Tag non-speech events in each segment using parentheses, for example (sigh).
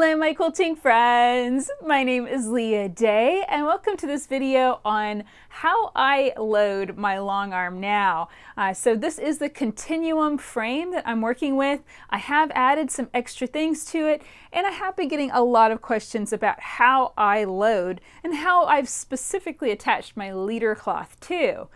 Hello my quilting friends! My name is Leah Day and welcome to this video on how I load my long arm now. Uh, so this is the continuum frame that I'm working with. I have added some extra things to it and I have been getting a lot of questions about how I load and how I've specifically attached my leader cloth too.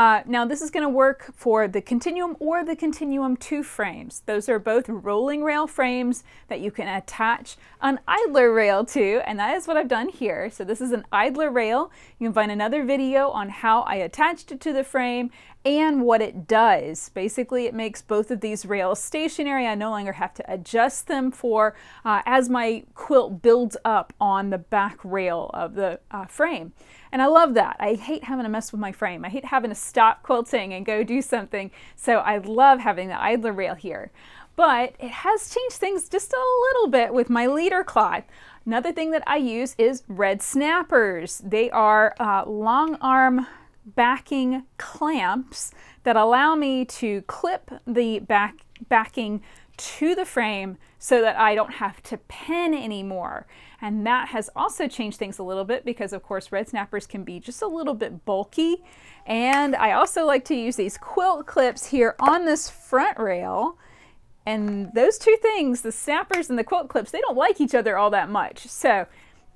Uh, now this is going to work for the Continuum or the Continuum 2 frames. Those are both rolling rail frames that you can attach an idler rail to, and that is what I've done here. So this is an idler rail. You can find another video on how I attached it to the frame and what it does. Basically, it makes both of these rails stationary. I no longer have to adjust them for uh, as my quilt builds up on the back rail of the uh, frame. And I love that. I hate having to mess with my frame. I hate having to stop quilting and go do something. So I love having the idler rail here. But it has changed things just a little bit with my leader cloth. Another thing that I use is red snappers. They are uh, long arm backing clamps that allow me to clip the back backing to the frame so that I don't have to pin anymore. And that has also changed things a little bit because of course red snappers can be just a little bit bulky. And I also like to use these quilt clips here on this front rail. And those two things, the snappers and the quilt clips, they don't like each other all that much. So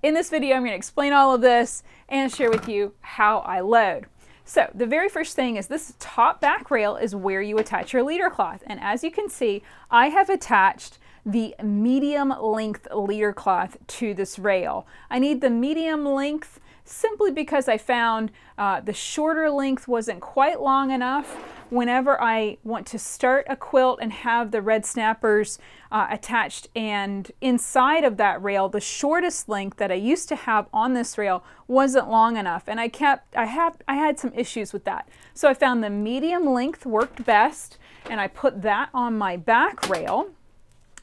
in this video, I'm going to explain all of this and share with you how I load. So the very first thing is this top back rail is where you attach your leader cloth. And as you can see, I have attached the medium length leader cloth to this rail. I need the medium length simply because I found uh, the shorter length wasn't quite long enough. Whenever I want to start a quilt and have the red snappers uh, attached and inside of that rail, the shortest length that I used to have on this rail wasn't long enough. And I kept, I have, I had some issues with that. So I found the medium length worked best and I put that on my back rail.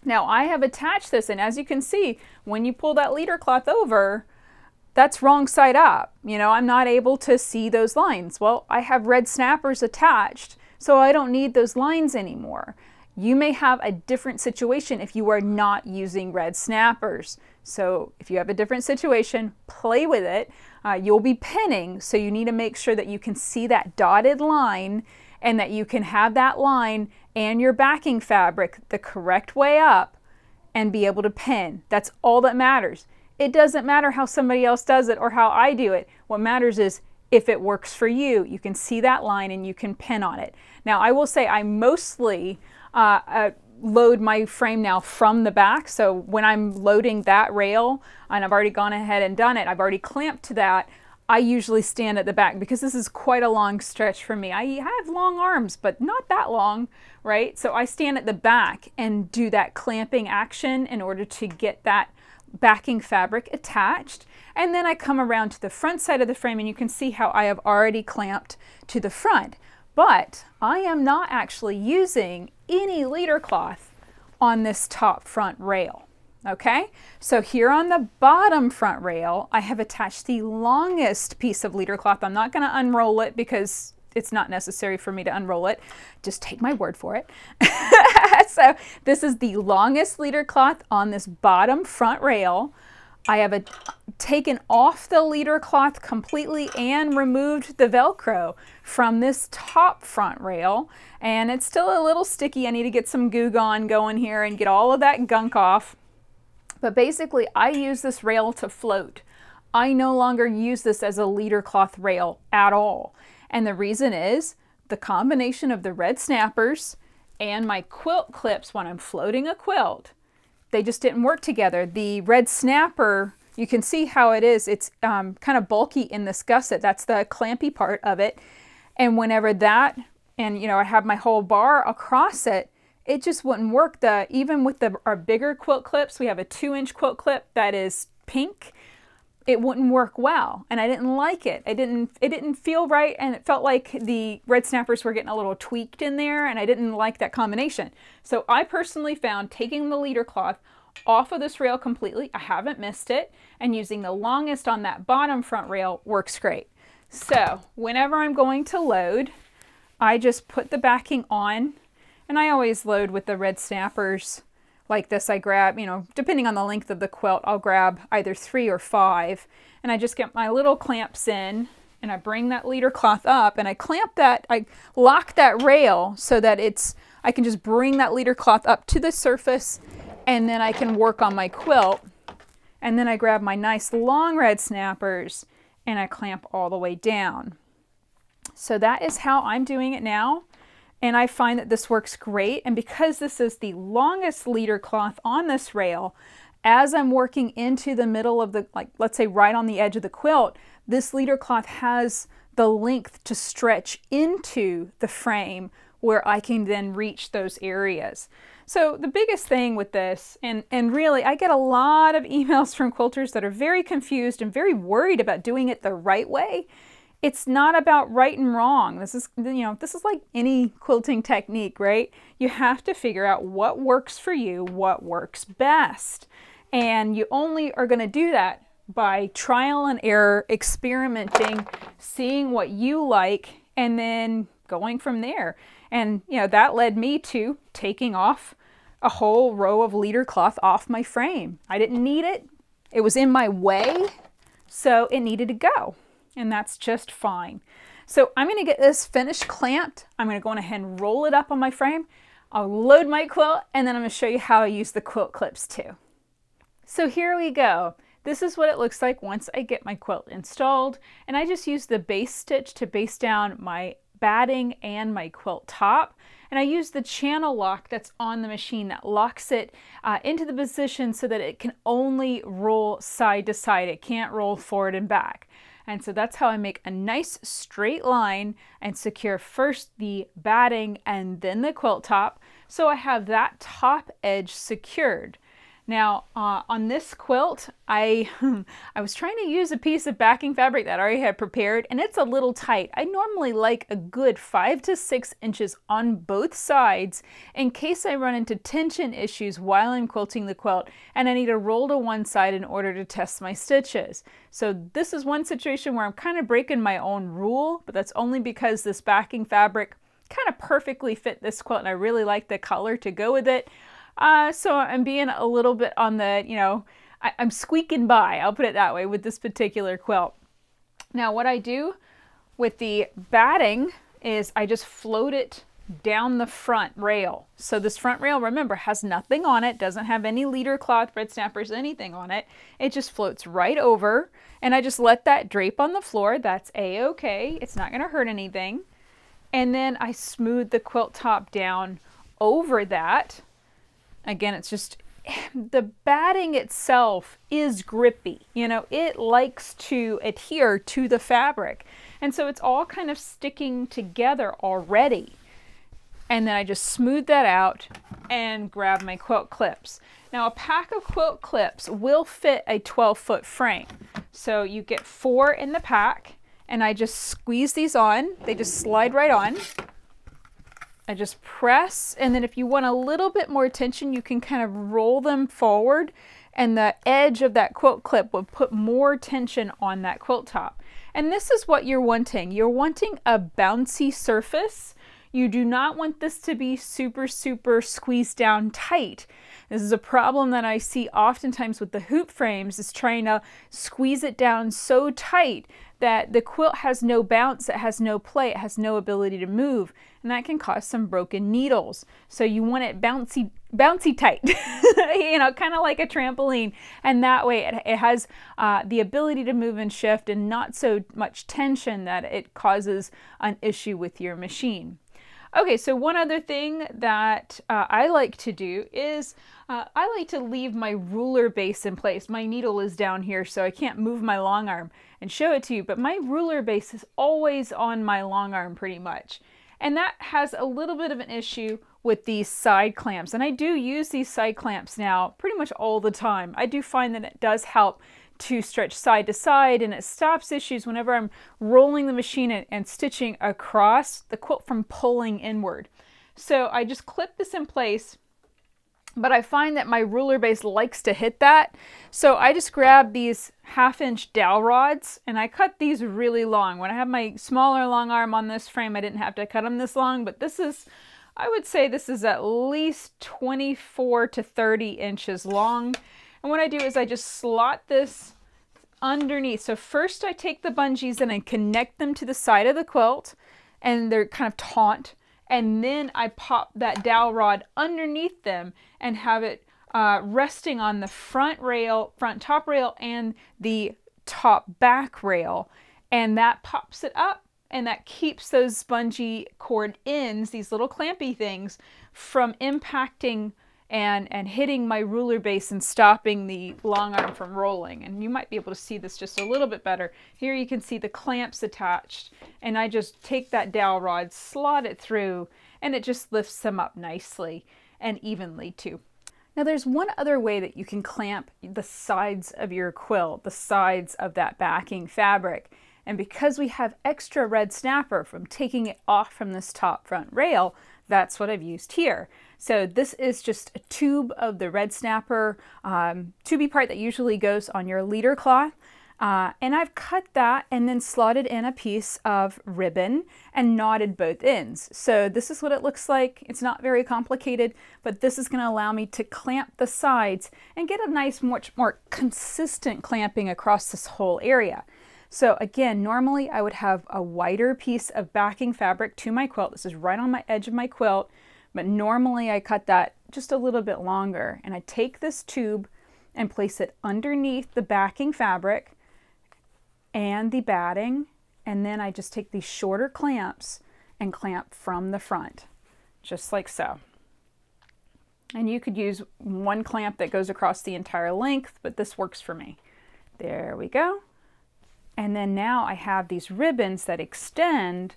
Now I have attached this and as you can see, when you pull that leader cloth over, that's wrong side up. You know, I'm not able to see those lines. Well, I have red snappers attached, so I don't need those lines anymore. You may have a different situation if you are not using red snappers. So if you have a different situation, play with it. Uh, you'll be pinning, so you need to make sure that you can see that dotted line and that you can have that line and your backing fabric the correct way up and be able to pin. That's all that matters. It doesn't matter how somebody else does it or how I do it. What matters is if it works for you. You can see that line and you can pin on it. Now I will say I mostly uh, uh, load my frame now from the back. So when I'm loading that rail and I've already gone ahead and done it, I've already clamped to that, I usually stand at the back because this is quite a long stretch for me. I have long arms, but not that long, right? So I stand at the back and do that clamping action in order to get that backing fabric attached. And then I come around to the front side of the frame and you can see how I have already clamped to the front. But I am not actually using any leader cloth on this top front rail. Okay, so here on the bottom front rail, I have attached the longest piece of leader cloth. I'm not going to unroll it because it's not necessary for me to unroll it. Just take my word for it. (laughs) so this is the longest leader cloth on this bottom front rail. I have a, taken off the leader cloth completely and removed the Velcro from this top front rail. And it's still a little sticky. I need to get some Goo Gone going here and get all of that gunk off. But basically, I use this rail to float. I no longer use this as a leader cloth rail at all. And the reason is the combination of the red snappers and my quilt clips when I'm floating a quilt, they just didn't work together. The red snapper, you can see how it is. It's um, kind of bulky in this gusset. That's the clampy part of it. And whenever that, and you know, I have my whole bar across it, it just wouldn't work. The Even with the, our bigger quilt clips, we have a two inch quilt clip that is pink it wouldn't work well and I didn't like it. I didn't it didn't feel right and it felt like the red snappers were getting a little tweaked in there and I didn't like that combination. So I personally found taking the leader cloth off of this rail completely, I haven't missed it, and using the longest on that bottom front rail works great. So whenever I'm going to load, I just put the backing on and I always load with the red snappers like this, I grab, you know, depending on the length of the quilt, I'll grab either three or five. And I just get my little clamps in and I bring that leader cloth up and I clamp that, I lock that rail so that it's, I can just bring that leader cloth up to the surface and then I can work on my quilt. And then I grab my nice long red snappers and I clamp all the way down. So that is how I'm doing it now. And I find that this works great. And because this is the longest leader cloth on this rail, as I'm working into the middle of the, like, let's say right on the edge of the quilt, this leader cloth has the length to stretch into the frame where I can then reach those areas. So the biggest thing with this, and, and really I get a lot of (laughs) emails from quilters that are very confused and very worried about doing it the right way. It's not about right and wrong. This is, you know, this is like any quilting technique, right? You have to figure out what works for you, what works best. And you only are going to do that by trial and error, experimenting, seeing what you like, and then going from there. And, you know, that led me to taking off a whole row of leader cloth off my frame. I didn't need it. It was in my way, so it needed to go. And that's just fine. So I'm going to get this finished clamped. I'm going to go on ahead and roll it up on my frame. I'll load my quilt, and then I'm going to show you how I use the quilt clips too. So here we go. This is what it looks like once I get my quilt installed. And I just use the baste stitch to baste down my batting and my quilt top. And I use the channel lock that's on the machine that locks it uh, into the position so that it can only roll side to side. It can't roll forward and back. And so that's how I make a nice straight line and secure first the batting and then the quilt top. So I have that top edge secured. Now uh, on this quilt, I, (laughs) I was trying to use a piece of backing fabric that I already had prepared and it's a little tight. I normally like a good five to six inches on both sides in case I run into tension issues while I'm quilting the quilt and I need to roll to one side in order to test my stitches. So this is one situation where I'm kind of breaking my own rule, but that's only because this backing fabric kind of perfectly fit this quilt and I really like the color to go with it. Uh, so I'm being a little bit on the, you know, I, I'm squeaking by, I'll put it that way, with this particular quilt. Now what I do with the batting is I just float it down the front rail. So this front rail, remember, has nothing on it, doesn't have any leader cloth, red snappers, anything on it. It just floats right over and I just let that drape on the floor. That's a-okay. It's not going to hurt anything. And then I smooth the quilt top down over that Again, it's just (sighs) the batting itself is grippy. You know, it likes to adhere to the fabric. And so it's all kind of sticking together already. And then I just smooth that out and grab my quilt clips. Now a pack of quilt clips will fit a 12 foot frame. So you get four in the pack and I just squeeze these on. They just slide right on. I just press, and then if you want a little bit more tension, you can kind of roll them forward, and the edge of that quilt clip will put more tension on that quilt top. And this is what you're wanting. You're wanting a bouncy surface. You do not want this to be super, super squeezed down tight. This is a problem that I see oftentimes with the hoop frames is trying to squeeze it down so tight that the quilt has no bounce, it has no play, it has no ability to move, and that can cause some broken needles. So you want it bouncy, bouncy tight, (laughs) you know, kind of like a trampoline, and that way it, it has uh, the ability to move and shift and not so much tension that it causes an issue with your machine. Okay, so one other thing that uh, I like to do is uh, I like to leave my ruler base in place. My needle is down here, so I can't move my long arm and show it to you, but my ruler base is always on my long arm pretty much. And that has a little bit of an issue with these side clamps. And I do use these side clamps now pretty much all the time. I do find that it does help to stretch side to side and it stops issues whenever I'm rolling the machine and, and stitching across the quilt from pulling inward. So I just clip this in place but I find that my ruler base likes to hit that. So I just grab these half inch dowel rods and I cut these really long. When I have my smaller long arm on this frame, I didn't have to cut them this long, but this is I would say this is at least 24 to 30 inches long. And what I do is I just slot this underneath. So first I take the bungees and I connect them to the side of the quilt and they're kind of taut. And then I pop that dowel rod underneath them and have it uh, resting on the front rail, front top rail and the top back rail. And that pops it up and that keeps those bungee cord ends, these little clampy things, from impacting and, and hitting my ruler base and stopping the long arm from rolling. And you might be able to see this just a little bit better. Here you can see the clamps attached and I just take that dowel rod, slot it through, and it just lifts them up nicely and evenly too. Now there's one other way that you can clamp the sides of your quilt, the sides of that backing fabric. And because we have extra red snapper from taking it off from this top front rail, that's what I've used here. So this is just a tube of the red snapper um, tubey part that usually goes on your leader cloth. Uh, and I've cut that and then slotted in a piece of ribbon and knotted both ends. So this is what it looks like. It's not very complicated, but this is going to allow me to clamp the sides and get a nice, much more consistent clamping across this whole area. So again, normally I would have a wider piece of backing fabric to my quilt. This is right on my edge of my quilt, but normally I cut that just a little bit longer. And I take this tube and place it underneath the backing fabric and the batting. And then I just take these shorter clamps and clamp from the front, just like so. And you could use one clamp that goes across the entire length, but this works for me. There we go. And then now I have these ribbons that extend,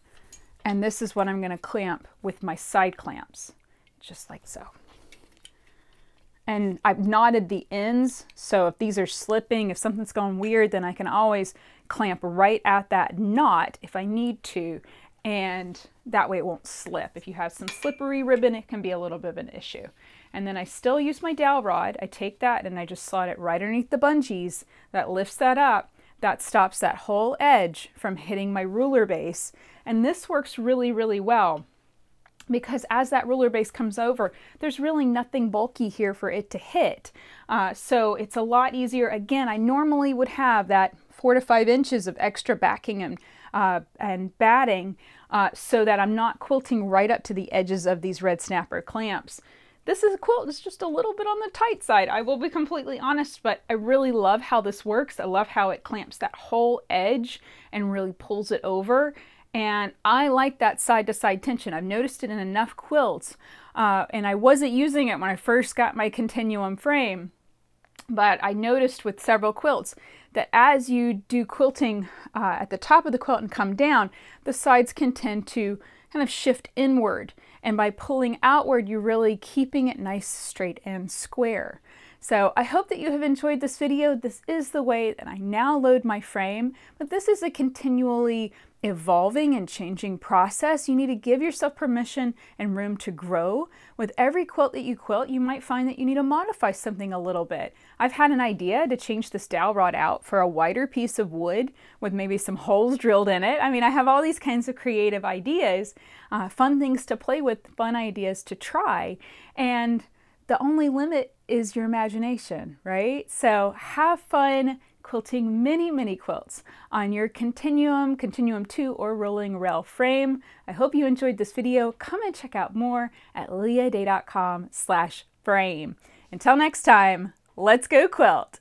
and this is what I'm going to clamp with my side clamps, just like so. And I've knotted the ends, so if these are slipping, if something's going weird, then I can always clamp right at that knot if I need to, and that way it won't slip. If you have some slippery ribbon, it can be a little bit of an issue. And then I still use my dowel rod. I take that and I just slot it right underneath the bungees. That lifts that up that stops that whole edge from hitting my ruler base. And this works really, really well because as that ruler base comes over, there's really nothing bulky here for it to hit. Uh, so it's a lot easier. Again, I normally would have that four to five inches of extra backing and, uh, and batting uh, so that I'm not quilting right up to the edges of these red snapper clamps. This is a quilt that's just a little bit on the tight side. I will be completely honest, but I really love how this works. I love how it clamps that whole edge and really pulls it over. And I like that side-to-side tension. I've noticed it in enough quilts, uh, and I wasn't using it when I first got my continuum frame. But I noticed with several quilts that as you do quilting uh, at the top of the quilt and come down, the sides can tend to kind of shift inward. And by pulling outward, you're really keeping it nice, straight, and square. So I hope that you have enjoyed this video. This is the way that I now load my frame, but this is a continually evolving and changing process. You need to give yourself permission and room to grow. With every quilt that you quilt, you might find that you need to modify something a little bit. I've had an idea to change this dowel rod out for a wider piece of wood with maybe some holes drilled in it. I mean, I have all these kinds of creative ideas, uh, fun things to play with, fun ideas to try. And the only limit is your imagination, right? So have fun quilting mini mini quilts on your Continuum, Continuum 2 or Rolling Rail frame. I hope you enjoyed this video. Come and check out more at leahday.com slash frame. Until next time, let's go quilt!